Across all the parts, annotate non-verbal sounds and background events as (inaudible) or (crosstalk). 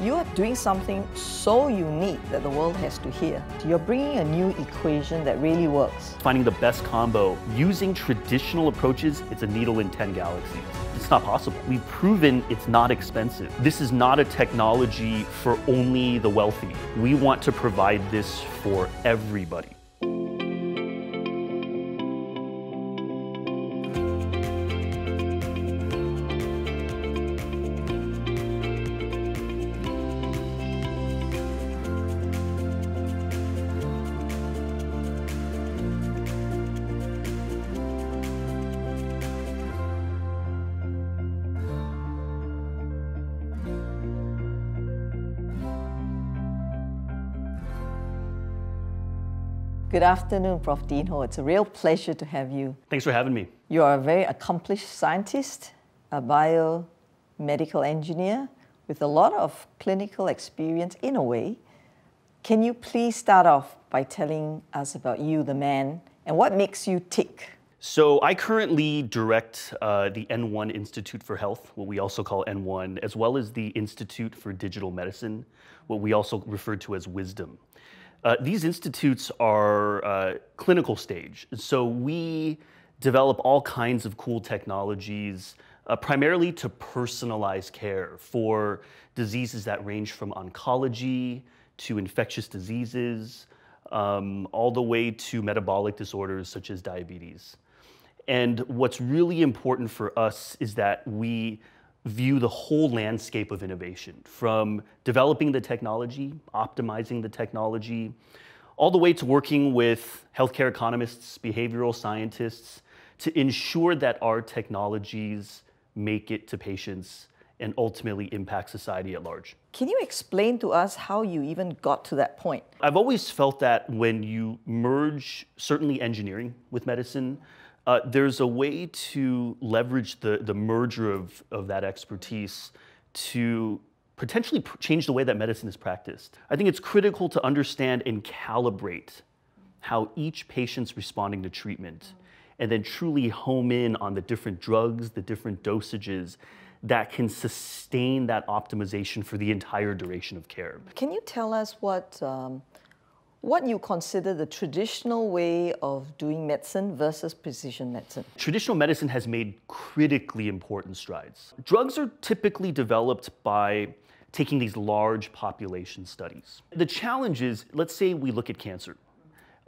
You are doing something so unique that the world has to hear. You're bringing a new equation that really works. Finding the best combo using traditional approaches, it's a needle in 10 galaxies. It's not possible. We've proven it's not expensive. This is not a technology for only the wealthy. We want to provide this for everybody. Good afternoon, Prof. Dean Ho. It's a real pleasure to have you. Thanks for having me. You are a very accomplished scientist, a biomedical engineer with a lot of clinical experience in a way. Can you please start off by telling us about you, the man, and what makes you tick? So I currently direct uh, the N1 Institute for Health, what we also call N1, as well as the Institute for Digital Medicine, what we also refer to as WisDM. Uh, these institutes are uh, clinical stage, so we develop all kinds of cool technologies, uh, primarily to personalize care for diseases that range from oncology to infectious diseases, um, all the way to metabolic disorders such as diabetes. And what's really important for us is that we view the whole landscape of innovation from developing the technology, optimizing the technology, all the way to working with healthcare economists, behavioral scientists to ensure that our technologies make it to patients and ultimately impact society at large. Can you explain to us how you even got to that point? I've always felt that when you merge certainly engineering with medicine, uh, there's a way to leverage the, the merger of, of that expertise to potentially change the way that medicine is practiced. I think it's critical to understand and calibrate how each patient's responding to treatment and then truly home in on the different drugs, the different dosages that can sustain that optimization for the entire duration of care. Can you tell us what um, what you consider the traditional way of doing medicine versus precision medicine? Traditional medicine has made critically important strides. Drugs are typically developed by taking these large population studies. The challenge is, let's say we look at cancer.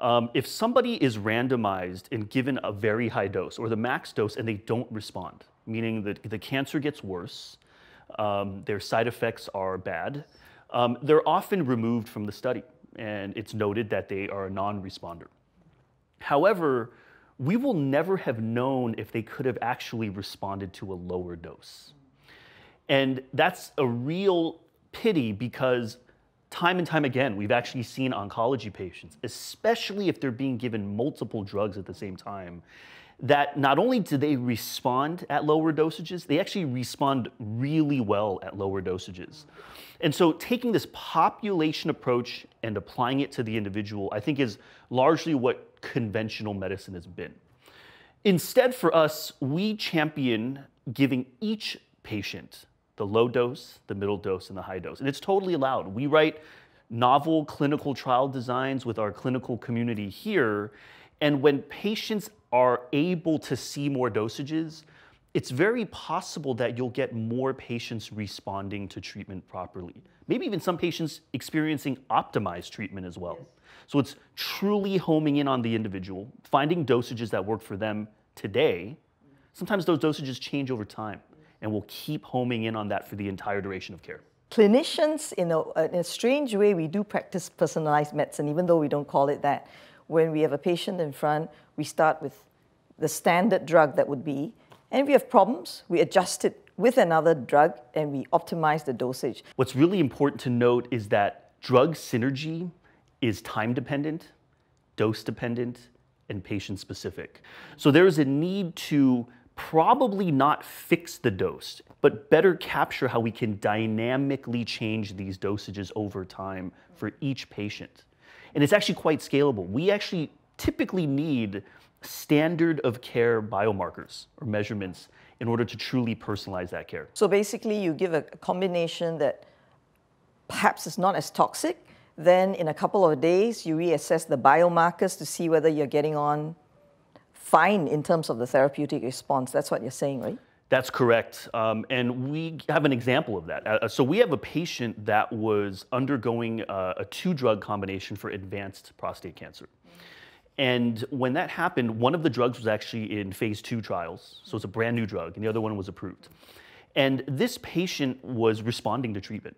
Um, if somebody is randomized and given a very high dose or the max dose and they don't respond, meaning that the cancer gets worse, um, their side effects are bad, um, they're often removed from the study and it's noted that they are a non-responder. However, we will never have known if they could have actually responded to a lower dose. And that's a real pity because time and time again, we've actually seen oncology patients, especially if they're being given multiple drugs at the same time, that not only do they respond at lower dosages, they actually respond really well at lower dosages. And so taking this population approach and applying it to the individual, I think is largely what conventional medicine has been. Instead, for us, we champion giving each patient the low dose, the middle dose, and the high dose. And it's totally allowed. We write novel clinical trial designs with our clinical community here. And when patients able to see more dosages, it's very possible that you'll get more patients responding to treatment properly. Maybe even some patients experiencing optimized treatment as well. Yes. So it's truly homing in on the individual, finding dosages that work for them today. Sometimes those dosages change over time, and we'll keep homing in on that for the entire duration of care. Clinicians, in a, in a strange way, we do practice personalized medicine, even though we don't call it that. When we have a patient in front, we start with the standard drug that would be, and if we have problems, we adjust it with another drug and we optimize the dosage. What's really important to note is that drug synergy is time dependent, dose dependent, and patient specific. So there is a need to probably not fix the dose, but better capture how we can dynamically change these dosages over time for each patient. And it's actually quite scalable. We actually typically need standard of care biomarkers or measurements in order to truly personalize that care. So basically, you give a combination that perhaps is not as toxic, then in a couple of days, you reassess the biomarkers to see whether you're getting on fine in terms of the therapeutic response. That's what you're saying, right? That's correct. Um, and we have an example of that. Uh, so we have a patient that was undergoing uh, a two drug combination for advanced prostate cancer. And when that happened, one of the drugs was actually in phase two trials. So it's a brand new drug, and the other one was approved. And this patient was responding to treatment,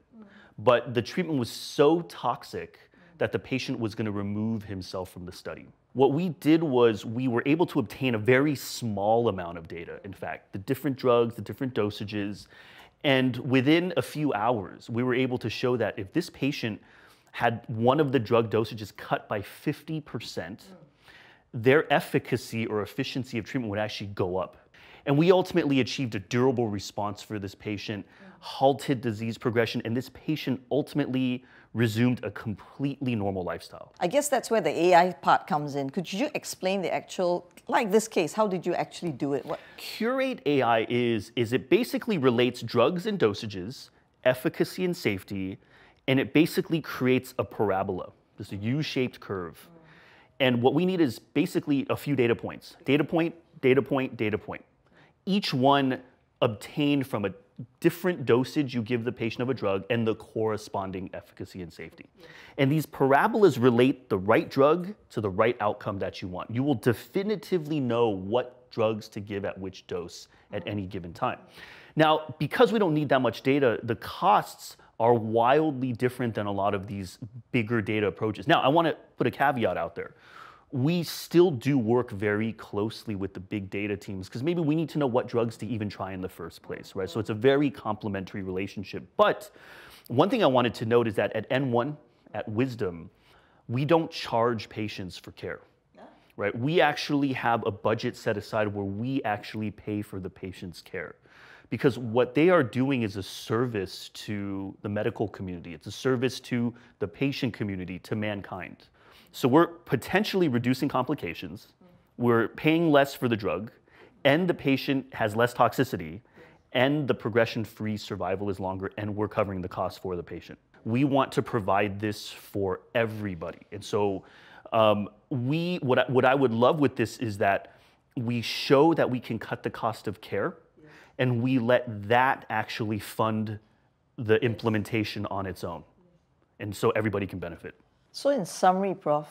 but the treatment was so toxic that the patient was going to remove himself from the study. What we did was we were able to obtain a very small amount of data, in fact, the different drugs, the different dosages. And within a few hours, we were able to show that if this patient had one of the drug dosages cut by 50%, their efficacy or efficiency of treatment would actually go up. And we ultimately achieved a durable response for this patient, halted disease progression, and this patient ultimately resumed a completely normal lifestyle. I guess that's where the AI part comes in. Could you explain the actual, like this case, how did you actually do it? What? Curate AI is, is it basically relates drugs and dosages, efficacy and safety, and it basically creates a parabola, a U-shaped curve. And what we need is basically a few data points. Data point, data point, data point. Each one obtained from a different dosage you give the patient of a drug and the corresponding efficacy and safety. And these parabolas relate the right drug to the right outcome that you want. You will definitively know what drugs to give at which dose at mm-hmm. any given time. Now, because we don't need that much data, the costs are wildly different than a lot of these bigger data approaches. Now, I want to put a caveat out there we still do work very closely with the big data teams because maybe we need to know what drugs to even try in the first place, right? So it's a very complementary relationship. But one thing I wanted to note is that at N1, at WisDM, we don't charge patients for care, right? We actually have a budget set aside where we actually pay for the patient's care. Because what they are doing is a service to the medical community. It's a service to the patient community, to mankind. So we're potentially reducing complications, we're paying less for the drug, and the patient has less toxicity, and the progression-free survival is longer, and we're covering the cost for the patient. We want to provide this for everybody. And so um, we, what I, what I would love with this is that we show that we can cut the cost of care, and we let that actually fund the implementation on its own. And so everybody can benefit. So in summary, Prof,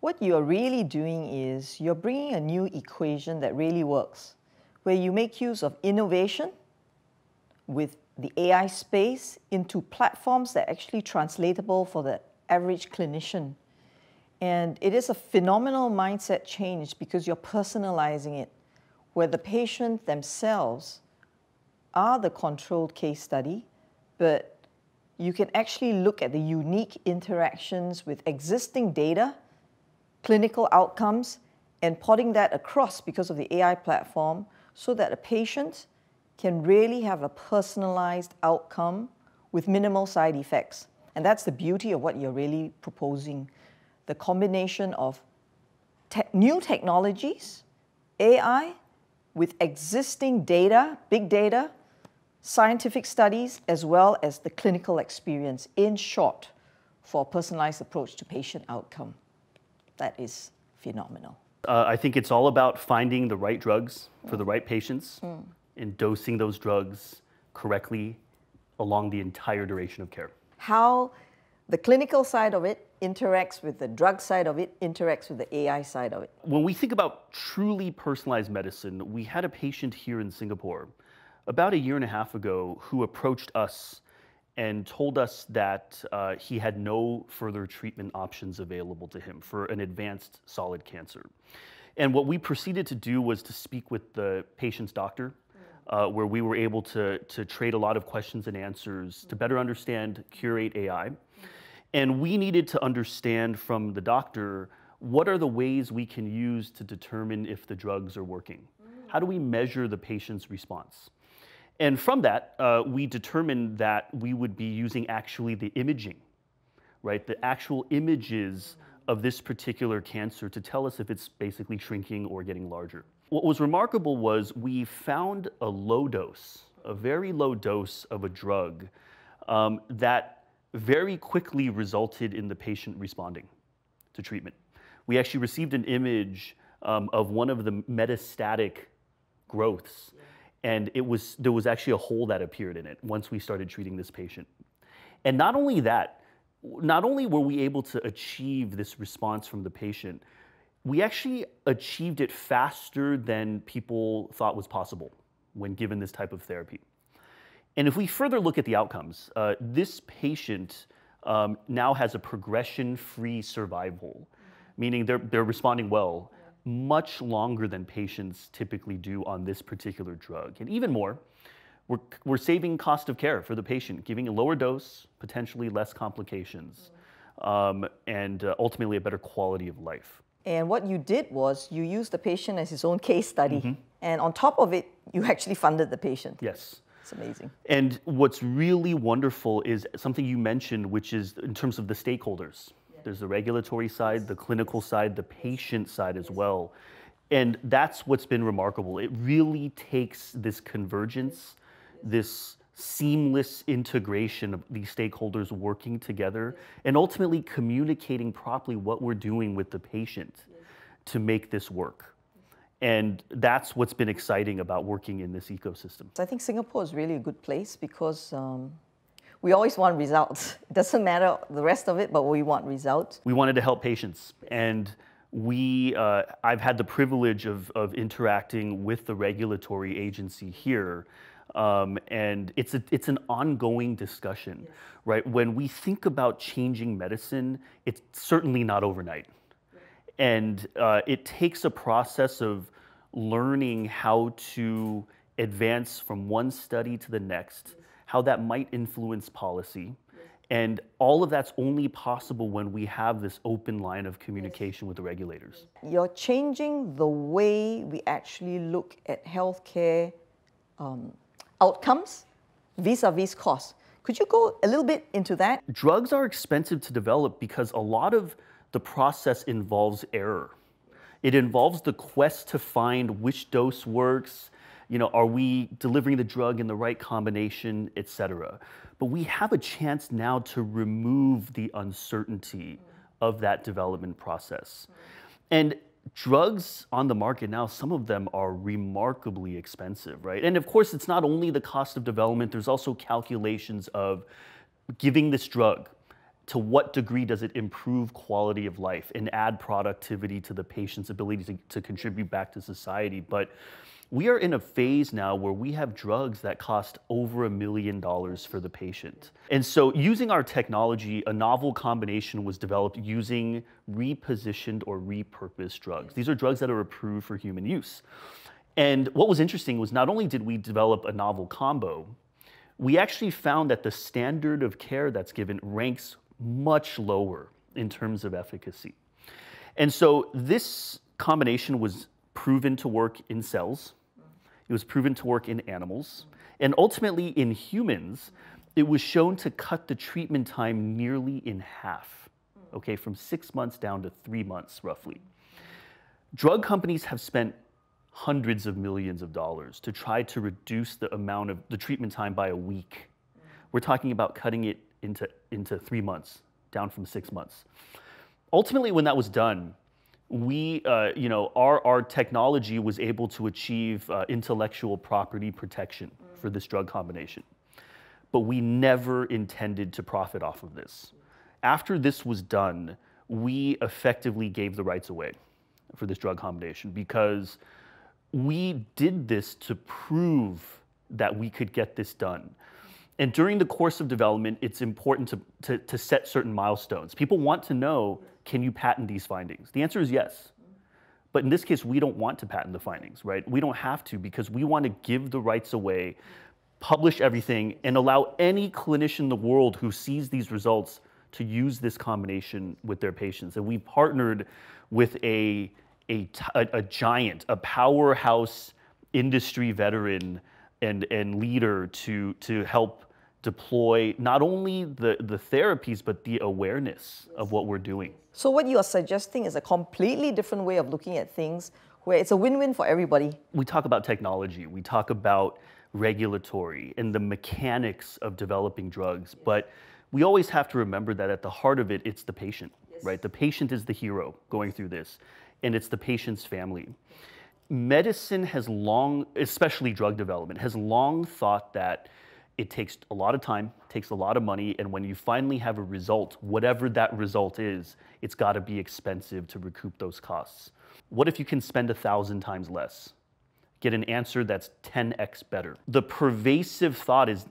what you're really doing is you're bringing a new equation that really works, where you make use of innovation with the AI space into platforms that are actually translatable for the average clinician. And it is a phenomenal mindset change because you're personalizing it, where the patient themselves are the controlled case study, but you can actually look at the unique interactions with existing data, clinical outcomes, and potting that across because of the AI platform so that a patient can really have a personalized outcome with minimal side effects. And that's the beauty of what you're really proposing the combination of te new technologies, AI, with existing data, big data, scientific studies, as well as the clinical experience, in short, for a personalized approach to patient outcome. That is phenomenal. Uh, I think it's all about finding the right drugs for the right patients mm. and dosing those drugs correctly along the entire duration of care. How the clinical side of it interacts with the drug side of it, interacts with the AI side of it. When we think about truly personalized medicine, we had a patient here in Singapore about a year and a half ago who approached us and told us that uh, he had no further treatment options available to him for an advanced solid cancer. And what we proceeded to do was to speak with the patient's doctor, uh, where we were able to, to trade a lot of questions and answers to better understand Curate AI. And we needed to understand from the doctor what are the ways we can use to determine if the drugs are working? How do we measure the patient's response? And from that, uh, we determined that we would be using actually the imaging, right? The actual images of this particular cancer to tell us if it's basically shrinking or getting larger. What was remarkable was we found a low dose, a very low dose of a drug um, that very quickly resulted in the patient responding to treatment. We actually received an image um, of one of the metastatic growths, and it was there was actually a hole that appeared in it once we started treating this patient. And not only that, not only were we able to achieve this response from the patient, we actually achieved it faster than people thought was possible when given this type of therapy. And if we further look at the outcomes, uh, this patient um, now has a progression free survival, meaning they're, they're responding well much longer than patients typically do on this particular drug. And even more, we're, we're saving cost of care for the patient, giving a lower dose, potentially less complications, um, and uh, ultimately a better quality of life. And what you did was you used the patient as his own case study, and on top of it, you actually funded the patient. Yes. It's amazing. And what's really wonderful is something you mentioned, which is in terms of the stakeholders. There's the regulatory side, the clinical side, the patient side as well. And that's what's been remarkable. It really takes this convergence, this seamless integration of these stakeholders working together, and ultimately communicating properly what we're doing with the patient to make this work. And that's what's been exciting about working in this ecosystem. I think Singapore is really a good place because um, we always want results. (laughs) It doesn't matter the rest of it, but we want results. We wanted to help patients, and we, uh, I've had the privilege of, of interacting with the regulatory agency here, um, and it's, a, it's an ongoing discussion, right? When we think about changing medicine, it's certainly not overnight. And uh, it takes a process of learning how to advance from one study to the next, how that might influence policy. And all of that's only possible when we have this open line of communication with the regulators. You're changing the way we actually look at healthcare um, outcomes vis a vis costs. Could you go a little bit into that? Drugs are expensive to develop because a lot of the process involves error. It involves the quest to find which dose works, you know, are we delivering the drug in the right combination, et cetera. But we have a chance now to remove the uncertainty of that development process. And drugs on the market now, some of them are remarkably expensive, right? And of course, it's not only the cost of development, there's also calculations of giving this drug to what degree does it improve quality of life and add productivity to the patient's ability to, to contribute back to society. But we are in a phase now where we have drugs that cost over a million dollars for the patient. And so, using our technology, a novel combination was developed using repositioned or repurposed drugs. These are drugs that are approved for human use. And what was interesting was not only did we develop a novel combo, we actually found that the standard of care that's given ranks much lower in terms of efficacy. And so this combination was proven to work in cells, it was proven to work in animals, and ultimately in humans, it was shown to cut the treatment time nearly in half, okay, from six months down to three months roughly. Drug companies have spent hundreds of millions of dollars to try to reduce the amount of the treatment time by a week. We're talking about cutting it into, into three months, down from six months. Ultimately, when that was done, we, uh, you know, our, our technology was able to achieve uh, intellectual property protection for this drug combination. But we never intended to profit off of this. After this was done, we effectively gave the rights away for this drug combination because we did this to prove that we could get this done. And during the course of development, it's important to, to, to, set certain milestones. People want to know can you patent these findings? The answer is yes. But in this case, we don't want to patent the findings, right? We don't have to because we want to give the rights away, publish everything, and allow any clinician in the world who sees these results to use this combination with their patients. And we partnered with a, a, a giant, a powerhouse industry veteran and, and leader to, to help deploy not only the, the therapies, but the awareness of what we're doing. So, what you are suggesting is a completely different way of looking at things where it's a win win for everybody. We talk about technology, we talk about regulatory and the mechanics of developing drugs. But we always have to remember that at the heart of it, it's the patient, right? The patient is the hero going through this, and it's the patient's family. Medicine has long, especially drug development, has long thought that it takes a lot of time, takes a lot of money, and when you finally have a result, whatever that result is, it's got to be expensive to recoup those costs. What if you can spend a thousand times less? Get an answer that's 10x better. The pervasive thought is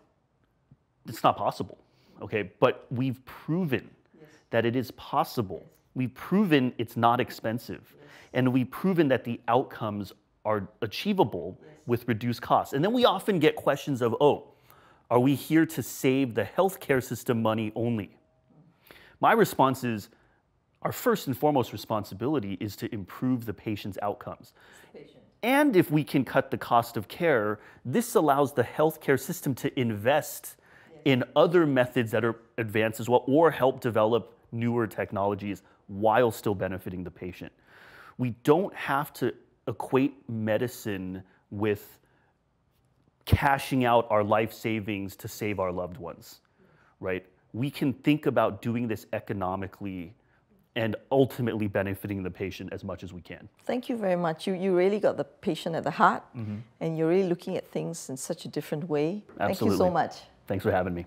it's not possible, okay? But we've proven yes. that it is possible. We've proven it's not expensive. Yes. And we've proven that the outcomes are achievable with reduced costs. And then we often get questions of, oh, are we here to save the healthcare system money only? My response is our first and foremost responsibility is to improve the patient's outcomes. And if we can cut the cost of care, this allows the healthcare system to invest yes. in other methods that are advanced as well or help develop newer technologies while still benefiting the patient. We don't have to equate medicine with cashing out our life savings to save our loved ones, right? We can think about doing this economically and ultimately benefiting the patient as much as we can. Thank you very much. You, you really got the patient at the heart, mm -hmm. and you're really looking at things in such a different way. Absolutely. Thank you so much. Thanks for having me.